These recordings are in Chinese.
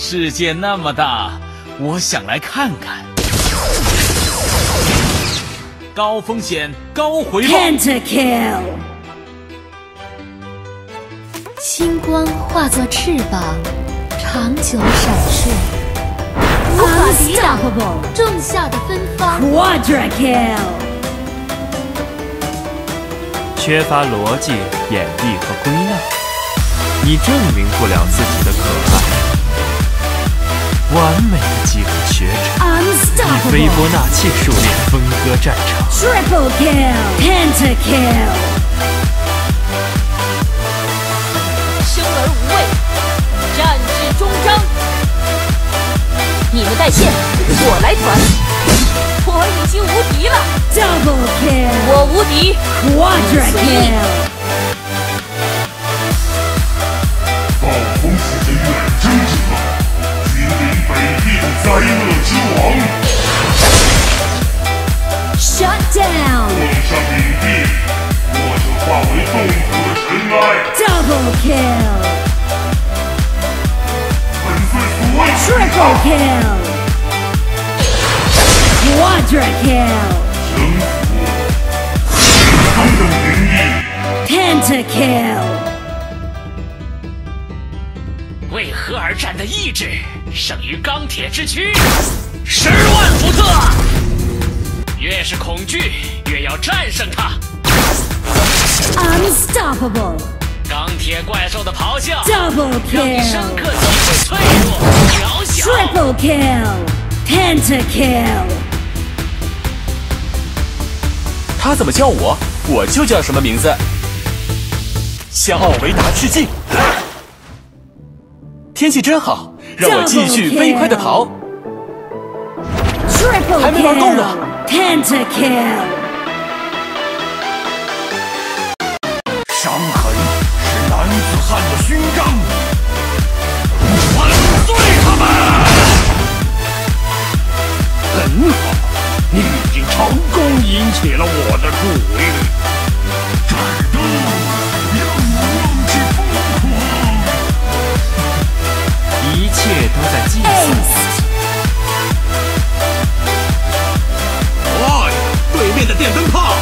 世界那么大，我想来看看。高风险高回报。Pentakill，星光化作翅膀，长久闪烁，无法抵挡 Unstoppable，仲夏的芬芳。Quadra Kill，缺乏逻辑、演绎和归纳，你证明不了自己的可爱。完美的集合学者，以斐波那契数列分割战场。Triple Kill，Pentakill，生而无畏，战至终章。你们带线，我来团。我已经无敌了，Double Kill，我无敌。Quadra Kill，Double kill. Triple kill. Quadruple. Pentakill. 为合而战的意志胜于钢铁之躯，十万伏特。越是恐惧，越要战胜它。怪兽的咆哮，Double 让你深刻 Kill，体会脆弱、渺小。Triple Kill，Pentakill。他怎么叫我，我就叫什么名字。向奥维达致敬。天气真好，让我继续飞快的跑。Triple 还没玩够呢 Kill，Pentakill。成功引起了我的注意。战斗让我忘记疯狂。一切都在计算。Ace，哎，对面的电灯泡，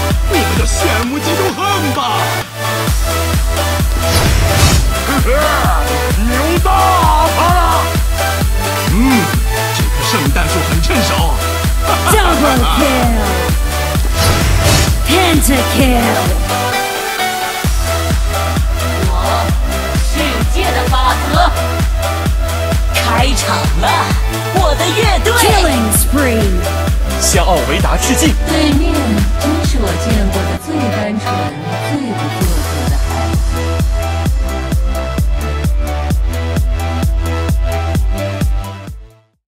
Kill，Pentakill。我世界的法则开场了，我的乐队。Killing spree，向奥维达致敬。对面真是我见